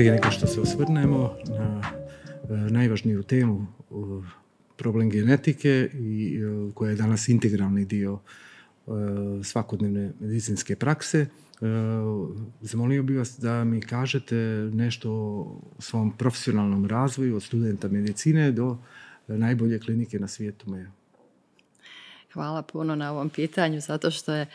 prije nego što se osvrnemo na najvažniju temu problem genetike i koja je danas integralni dio svakodnevne medicinske prakse. Zamolio bih vas da mi kažete nešto o svom profesionalnom razvoju od studenta medicine do najbolje klinike na svijetu. Hvala puno na ovom pitanju, zato što je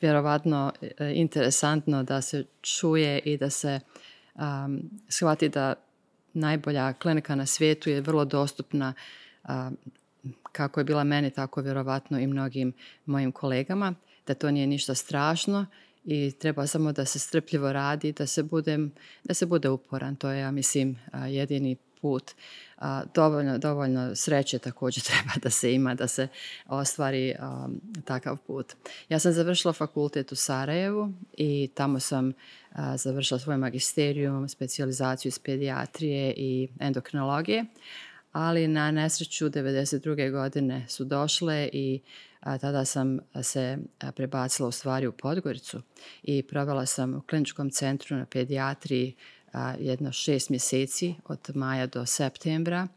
vjerovatno e, interesantno da se čuje i da se um, shvati da najbolja klinika na svijetu je vrlo dostupna kako je bila meni, tako vjerovatno i mnogim mojim kolegama, da to nije ništa strašno i treba samo da se strpljivo radi, da se bude, da se bude uporan. To je, ja mislim, jedini put. dovoljno, dovoljno sreće također treba da se ima, da se ostvari takav put. Ja sam završila fakultet u Sarajevu i tamo sam završila svoj magisterijum, specijalizaciju iz pedijatrije i endokrinologije, ali na nesreću 1992. godine su došle i tada sam se prebacila u stvari u Podgoricu i provela sam u kliničkom centru na pedijatriji jedno šest mjeseci od maja do septembra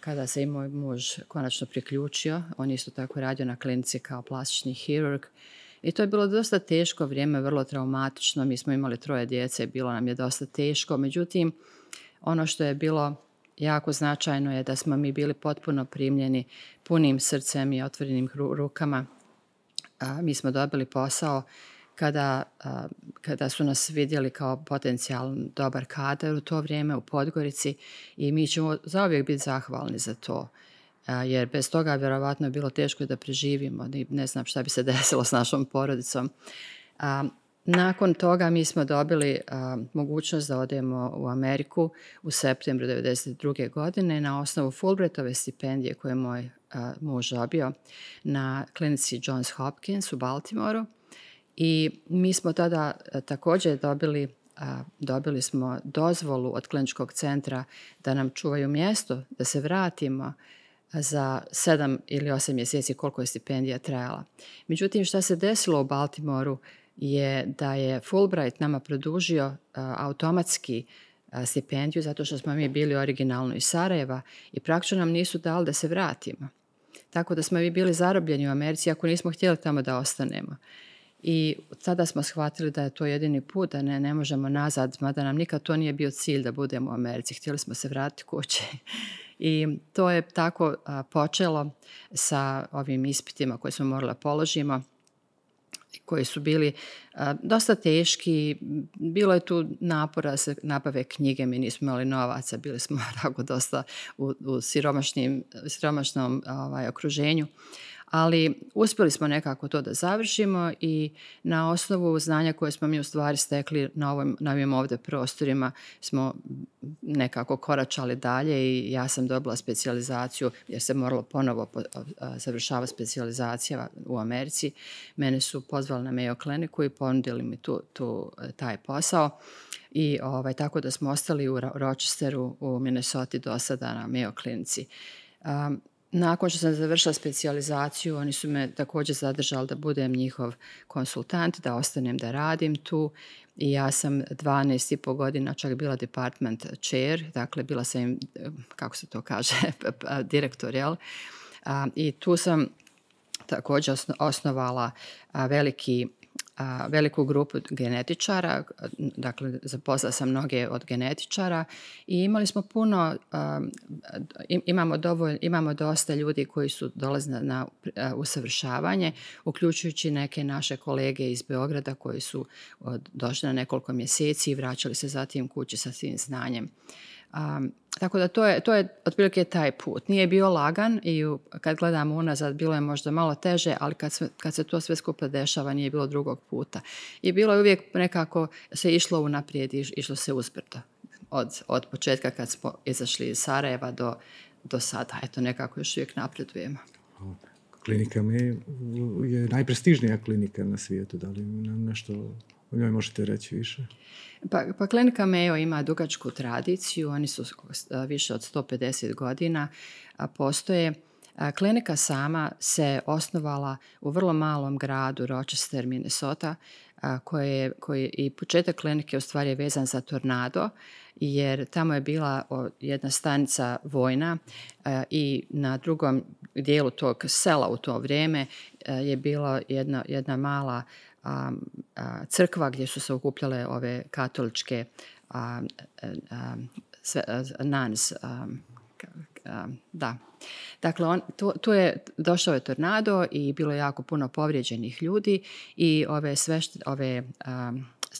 kada se i moj muž konačno priključio. On isto tako radio na klinici kao plastični hirurg. I to je bilo dosta teško vrijeme, vrlo traumatično. Mi smo imali troje djece, bilo nam je dosta teško. Međutim, ono što je bilo jako značajno je da smo mi bili potpuno primljeni punim srcem i otvorenim rukama. mi smo dobili posao kada, kada su nas vidjeli kao potencijal dobar kadar u to vrijeme u Podgorici i mi ćemo zauvijek biti zahvalni za to. Jer bez toga vjerovatno je bilo teško da preživimo. Ne znam šta bi se desilo s našom porodicom. Nakon toga mi smo dobili mogućnost da odemo u Ameriku u septembru 1992. godine na osnovu Fulbrightove stipendije koje je moj muž dobio na klinici Johns Hopkins u Baltimoru. I mi smo tada također dobili dobili smo dozvolu od kliničkog centra da nam čuvaju mjesto, da se vratimo za sedam ili osam mjeseci koliko je stipendija trajala. Međutim, što se desilo u Baltimoru je da je Fulbright nama produžio automatski stipendiju zato što smo mi bili originalno iz Sarajeva i praktično nam nisu dali da se vratimo. Tako da smo mi bili zarobljeni u Americi ako nismo htjeli tamo da ostanemo. I tada smo shvatili da je to jedini put, da ne, ne možemo nazad, mada nam nikad to nije bio cilj da budemo u Americi. Htjeli smo se vratiti kuće. I to je tako počelo sa ovim ispitima koje smo morali položimo koji su bili dosta teški. Bilo je tu napora se nabave knjige, mi nismo imali novaca, bili smo tako dosta u, u siromašnom ovaj, okruženju ali uspjeli smo nekako to da završimo i na osnovu znanja koje smo mi u stvari stekli na, ovim, na ovim ovdje prostorima smo nekako koračali dalje i ja sam dobila specijalizaciju jer se moralo ponovo završava specijalizacija u Americi. Mene su pozvali na Mayo Clinicu i ponudili mi tu, tu taj posao. I ovaj, tako da smo ostali u Rochesteru u Minnesota do sada na Mayo klinici. Nakon što sam završila specijalizaciju, oni su me također zadržali da budem njihov konsultant, da ostanem da radim tu. I ja sam 12,5 godina čak bila department chair, dakle bila sam im, kako se to kaže, direktor, jel? I tu sam također osnovala veliki veliku grupu genetičara, dakle zaposlala sam mnoge od genetičara i imali smo puno, imamo, dovolj, imamo dosta ljudi koji su dolazili na usavršavanje, uključujući neke naše kolege iz Beograda koji su došli na nekoliko mjeseci i vraćali se zatim kući sa svim znanjem. Um, tako da to je, to je otprilike taj put. Nije bio lagan i kad gledamo unazad bilo je možda malo teže, ali kad, kad se to sve skupa dešava nije bilo drugog puta. I bilo je uvijek nekako se išlo unaprijed i išlo se uzbrdo. Od, od početka kad smo izašli iz Sarajeva do, do sada. Eto nekako još uvijek napredujemo. Klinika mi je najprestižnija klinika na svijetu. Da li nam nešto o njoj možete reći više? Pa, pa klinika Mayo ima dugačku tradiciju, oni su više od 150 godina, postoje. Klinika sama se osnovala u vrlo malom gradu Rochester, Minnesota, koje, koje i početak klinike u stvari je vezan za tornado jer tamo je bila jedna stanica vojna i na drugom dijelu tog sela u to vrijeme je bila jedna, jedna mala crkva gdje su se okupljale ove katoličke nuns, da. Dakle, on, tu, je došao je tornado i bilo je jako puno povrijeđenih ljudi i ove sve ove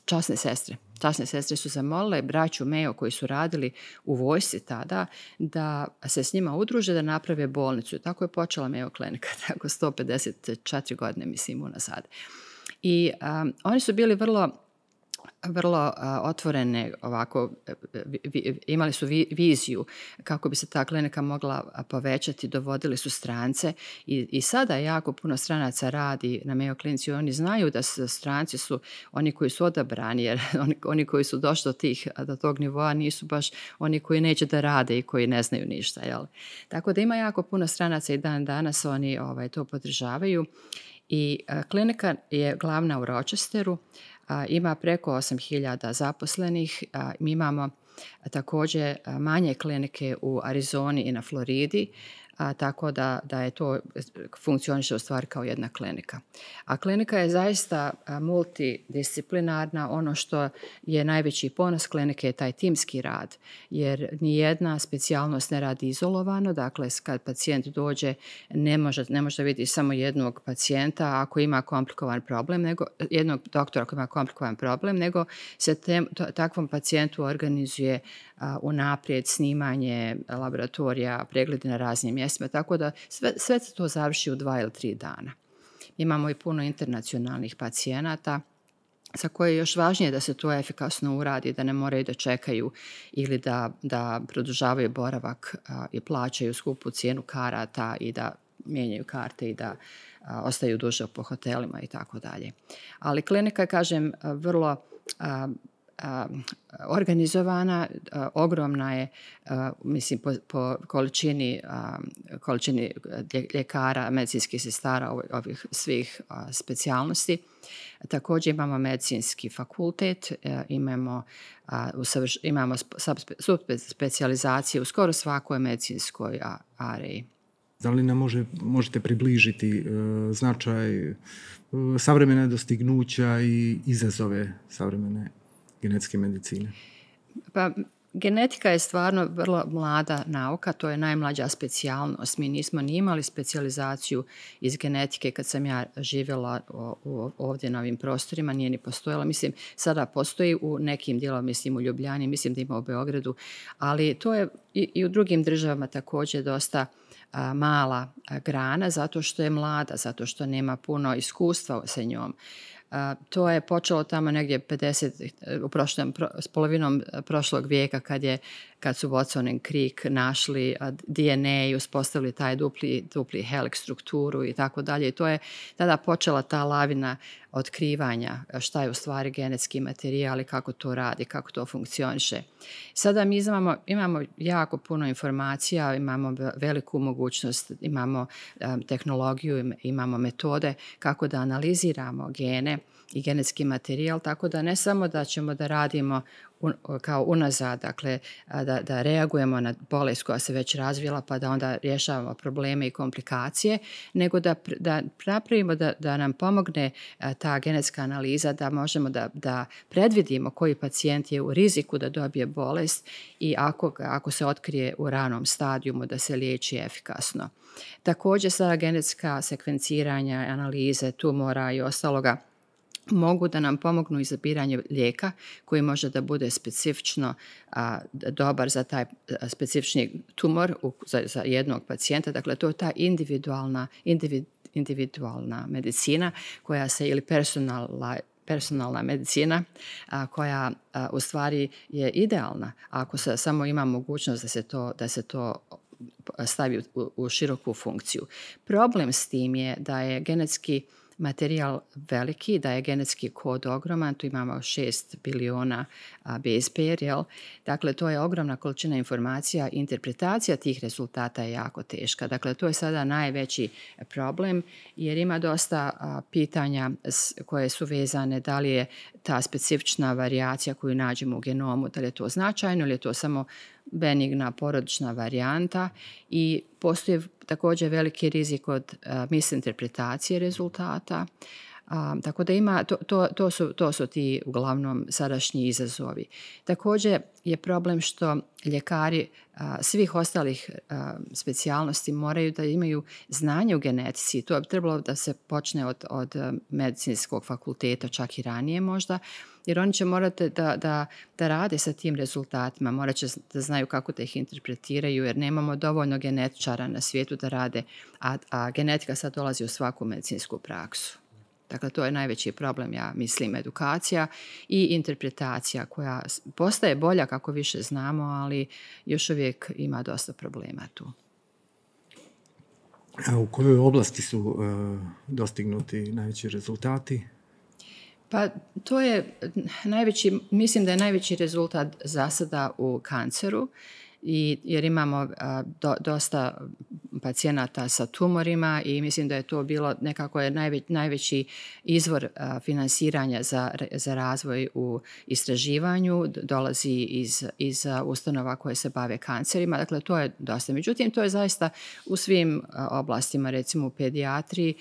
časne sestre. Časne sestre su zamolile braću Meo koji su radili u vojsci tada da se s njima udruže da naprave bolnicu. Tako je počela Meo klinika, tako 154 godine mislim unazad. I oni su bili vrlo vrlo otvorene ovako, imali su viziju kako bi se ta klinika mogla povećati, dovodili su strance i, i sada jako puno stranaca radi na Mayo klinici oni znaju da stranci su oni koji su odabrani jer oni, oni koji su došli do, tih, do tog nivoa nisu baš oni koji neće da rade i koji ne znaju ništa. Jel? Tako da ima jako puno stranaca i dan danas oni ovaj, to podržavaju i klinika je glavna u Rochesteru ima preko 8000 zaposlenih. Mi imamo također manje klinike u Arizoni i na Floridi a, tako da, da je to funkcioniše u kao jedna klinika. A klinika je zaista multidisciplinarna. Ono što je najveći ponos klinike je taj timski rad, jer ni jedna specijalnost ne radi izolovano. Dakle, kad pacijent dođe, ne može, ne može vidjeti samo jednog pacijenta ako ima komplikovan problem, nego jednog doktora ako ima komplikovan problem, nego se takvom pacijentu organizuje unaprijed snimanje laboratorija, pregledi na raznim mjestima, tako da sve, sve se to završi u dva ili tri dana. Imamo i puno internacionalnih pacijenata za koje je još važnije da se to efikasno uradi, da ne moraju da čekaju ili da, da produžavaju boravak i plaćaju skupu cijenu karata i da mijenjaju karte i da ostaju duže po hotelima i tako dalje. Ali klinika je, kažem, vrlo organizovana, ogromna je, mislim, po, po količini, količini ljekara, medicinskih sestara ovih svih specijalnosti. Također imamo medicinski fakultet, imamo, imamo specijalizacije u skoro svakoj medicinskoj areji. Da li nam može, možete približiti e, značaj e, savremene dostignuća i izazove savremene genetske medicine? Pa, genetika je stvarno vrlo mlada nauka, to je najmlađa specijalnost. Mi nismo ni imali specijalizaciju iz genetike kad sam ja živjela ovdje na ovim prostorima, nije ni postojala. Mislim, sada postoji u nekim dijelovima, mislim u Ljubljani, mislim da ima u Beogradu, ali to je i, i u drugim državama također dosta mala grana zato što je mlada, zato što nema puno iskustva sa njom to je počelo tamo negdje 50, u prošlom, s polovinom prošlog vijeka kad je kad su Watson Crick našli DNA i uspostavili taj dupli, dupli helix strukturu i tako dalje. I to je tada počela ta lavina otkrivanja šta je u stvari genetski materijal i kako to radi, kako to funkcioniše. Sada mi imamo, imamo jako puno informacija, imamo veliku mogućnost, imamo tehnologiju, imamo metode kako da analiziramo gene i genetski materijal, tako da ne samo da ćemo da radimo kao unazad, dakle da, da reagujemo na bolest koja se već razvila pa da onda rješavamo probleme i komplikacije, nego da, da napravimo da, da nam pomogne ta genetska analiza da možemo da, da predvidimo koji pacijent je u riziku da dobije bolest i ako, ako se otkrije u ranom stadijumu da se liječi efikasno. Također sada genetska sekvenciranja, analize tumora i ostaloga mogu da nam pomognu izabiranje lijeka koji može da bude specifično dobar za taj specifični tumor za, za jednog pacijenta. Dakle, to je ta individualna, individualna medicina koja se ili personalna personalna medicina koja u stvari je idealna ako se samo ima mogućnost da se to, da se to stavi u, u široku funkciju. Problem s tim je da je genetski materijal veliki, da je genetski kod ogroman, tu imamo 6 biliona base pair, jel? Dakle, to je ogromna količina informacija, interpretacija tih rezultata je jako teška. Dakle, to je sada najveći problem jer ima dosta pitanja koje su vezane da li je ta specifična varijacija koju nađemo u genomu, da li je to značajno ili je to samo benigna porodična varijanta i postoji također veliki rizik od misinterpretacije rezultata. tako da ima, to, to, to, su, to su ti uglavnom sadašnji izazovi. Također je problem što ljekari svih ostalih specijalnosti moraju da imaju znanje u genetici. To bi trebalo da se počne od, od medicinskog fakulteta, čak i ranije možda, jer oni će morati da, da, da rade sa tim rezultatima, morat će da znaju kako da ih interpretiraju, jer nemamo dovoljno genetičara na svijetu da rade, a, a genetika sad dolazi u svaku medicinsku praksu. Dakle, to je najveći problem, ja mislim, edukacija i interpretacija koja postaje bolja kako više znamo, ali još uvijek ima dosta problema tu. A u kojoj oblasti su uh, dostignuti najveći rezultati? Pa to je najveći, mislim da je najveći rezultat zasada u kanceru i, jer imamo dosta pacijenata sa tumorima i mislim da je to bilo nekako je najveći izvor financiranja za, za razvoj u istraživanju, dolazi iz, iz ustanova koje se bave kancerima, dakle to je dosta. Međutim, to je zaista u svim oblastima, recimo u pedijatriji,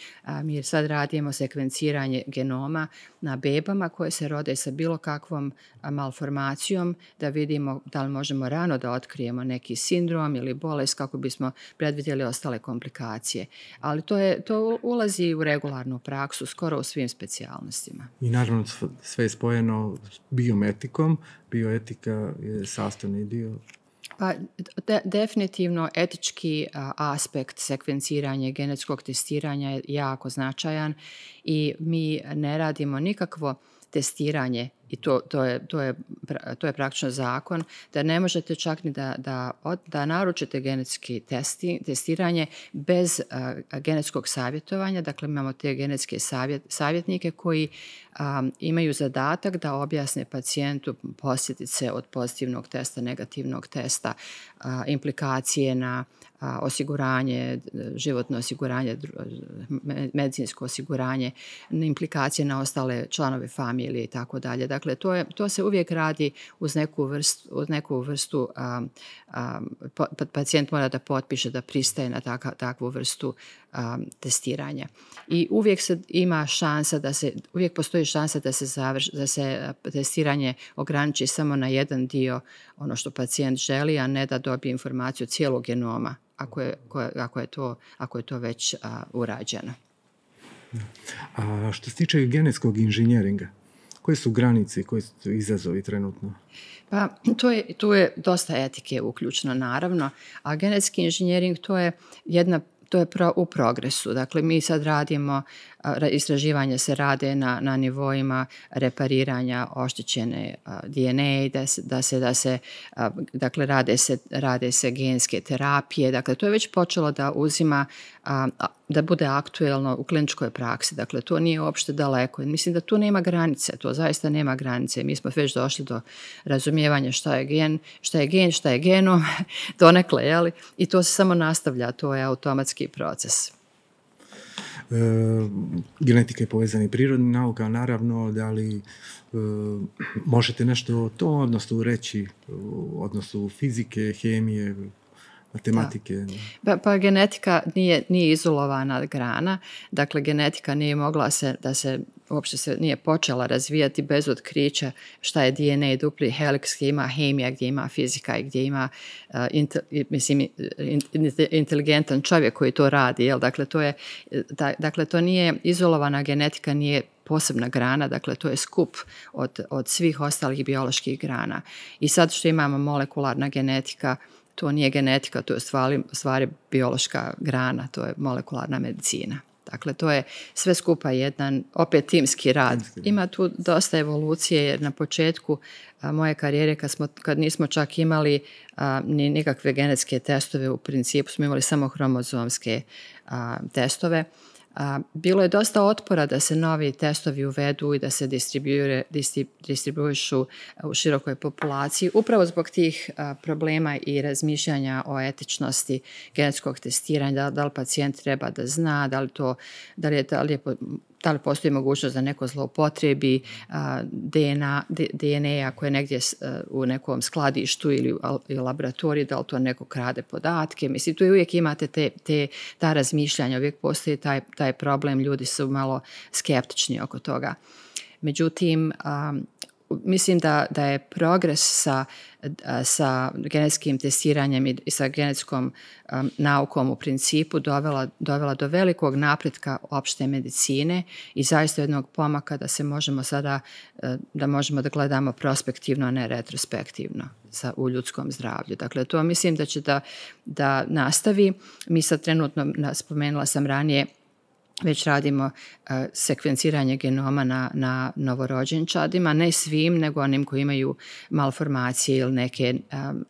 mi sad radimo sekvenciranje genoma na bebama koje se rode sa bilo kakvom malformacijom, da vidimo da li možemo rano da otkrijemo neki sindrom ili bolest kako bismo predvidjeli ostale komplikacije. Ali to, je, to ulazi u regularnu praksu skoro u svim specijalnostima. I naravno sve je spojeno s biometikom. Bioetika je sastavni dio pa definitivno etički aspekt sekvenciranja genetskog testiranja je jako značajan i mi ne radimo nikakvo testiranje i to, to, je, to, je, to je praktično zakon, da ne možete čak ni da, da, da naručite genetski testi, testiranje bez genetskog savjetovanja. Dakle, imamo te genetske savjet, savjetnike koji imaju zadatak da objasne pacijentu posljedice od pozitivnog testa, negativnog testa, implikacije na osiguranje, životno osiguranje, medicinsko osiguranje, implikacije na ostale članove familije i tako dalje. Dakle, to, je, to se uvijek radi uz neku vrstu, uz neku vrstu pacijent mora da potpiše da pristaje na takvu vrstu testiranja. I uvijek se ima šansa da se, uvijek postoji šansa da se, da se testiranje ograniči samo na jedan dio ono što pacijent želi, a ne da dobije informaciju cijelog genoma ako je, ako je, to, ako je to već urađeno. A što se tiče genetskog inženjeringa, koje su granice, koji su izazovi trenutno? Pa to je, tu je dosta etike uključeno naravno, a genetski inženjering to je jedna to je u progresu. Dakle, mi sad radimo, istraživanja se rade na, na nivoima repariranja oštećene DNA, da se, da se, da se dakle, rade se, rade se genske terapije. Dakle, to je već počelo da uzima da bude aktuelno u kliničkoj praksi. Dakle, to nije uopšte daleko. Mislim da tu nema granice, to zaista nema granice. Mi smo već došli do razumijevanja šta je gen, šta je gen, šta je genom, donekle, jeli? I to se samo nastavlja, to je automatski proces. E, genetika je povezana i prirodnim nauka, naravno, da li e, možete nešto o to odnosno reći, odnosu fizike, hemije, matematike. Pa, pa, genetika nije, nije izolovana grana, dakle genetika nije mogla se, da se uopće se nije počela razvijati bez otkrića šta je DNA dupli helix, gdje ima hemija, gdje ima fizika i gdje ima uh, mislim, inteligentan čovjek koji to radi. Jel? Dakle, to je, dakle, to nije izolovana genetika, nije posebna grana, dakle to je skup od, od svih ostalih bioloških grana. I sad što imamo molekularna genetika, to nije genetika, to je stvari, stvari biološka grana, to je molekularna medicina. Dakle, to je sve skupa jedan, opet timski rad. Ima tu dosta evolucije jer na početku moje karijere kad, smo, kad nismo čak imali ni nikakve genetske testove, u principu smo imali samo hromozomske testove, bilo je dosta otpora da se novi testovi uvedu i da se distribuišu u širokoj populaciji, upravo zbog tih problema i razmišljanja o etičnosti genetskog testiranja, da, da li pacijent treba da zna, da li, to, da li je, da li je da li postoji mogućnost da neko zloupotrebi DNA, DNA koje je negdje u nekom skladištu ili u laboratoriji, da li to neko krade podatke. Mislim, tu uvijek imate te, te, ta razmišljanja, uvijek postoji taj, taj problem, ljudi su malo skeptični oko toga. Međutim, mislim da, da je progres sa, sa genetskim testiranjem i sa genetskom naukom u principu dovela, dovela do velikog napretka opšte medicine i zaista jednog pomaka da se možemo sada, da možemo da gledamo prospektivno, a ne retrospektivno sa, u ljudskom zdravlju. Dakle, to mislim da će da, da nastavi. Mi sad trenutno, spomenula sam ranije, već radimo uh, sekvenciranje genoma na, na novorođenčadima, ne svim, nego onim koji imaju malformacije ili neke um,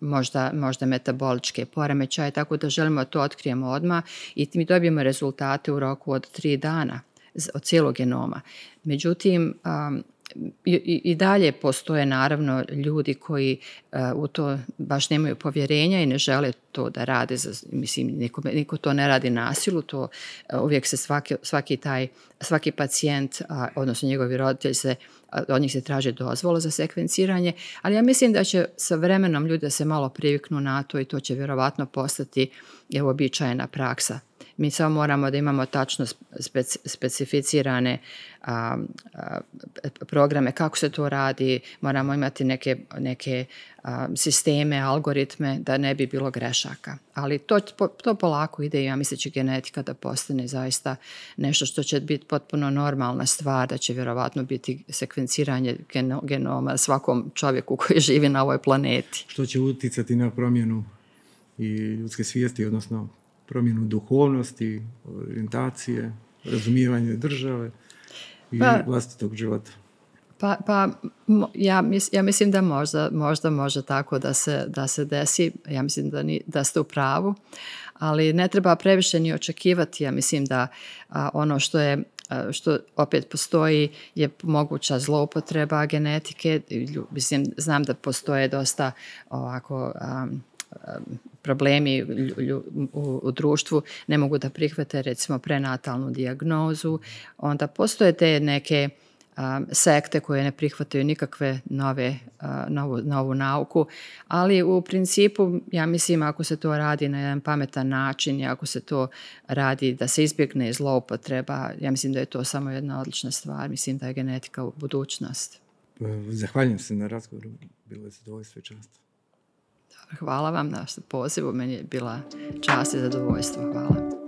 možda, možda metaboličke poremećaje, tako da želimo to otkrijemo odmah i mi dobijemo rezultate u roku od tri dana od cijelog genoma. Međutim, i, i dalje postoje naravno ljudi koji uh, u to baš nemaju povjerenja i ne žele to da rade. Za, mislim, niko, niko to ne radi nasilu, to uh, uvijek se svaki, svaki taj, svaki pacijent, uh, odnosno njegovi roditelji se od njih se traže dozvola za sekvenciranje, ali ja mislim da će sa vremenom ljudi da se malo priviknu na to i to će vjerovatno postati evo, običajna praksa mi samo moramo da imamo tačno speci, specificirane programe kako se to radi, moramo imati neke, neke sisteme, algoritme da ne bi bilo grešaka. Ali to, to polako ide i ja mislim će genetika da postane zaista nešto što će biti potpuno normalna stvar, da će vjerovatno biti sekvenciranje geno, genoma svakom čovjeku koji živi na ovoj planeti. Što će uticati na promjenu i ljudske svijesti, odnosno promjenu duhovnosti, orijentacije, razumijevanje države i pa, vlastitog života. Pa, pa ja, mis, ja mislim da možda, možda može tako da se, da se desi. Ja mislim da, ni, da ste u pravu, ali ne treba previše ni očekivati. Ja mislim da a, ono što je što opet postoji je moguća zloupotreba genetike. Mislim, znam da postoje dosta ovako um, problemi u, društvu ne mogu da prihvate recimo prenatalnu dijagnozu, onda postoje te neke um, sekte koje ne prihvataju nikakve nove, uh, novu, novu nauku, ali u principu ja mislim ako se to radi na jedan pametan način i ako se to radi da se izbjegne zloupotreba, ja mislim da je to samo jedna odlična stvar, mislim da je genetika u budućnost. Zahvaljujem se na razgovoru, bilo je zadovoljstvo i. Hvala vam na pozivu, meni je bila čast i zadovoljstvo. Hvala.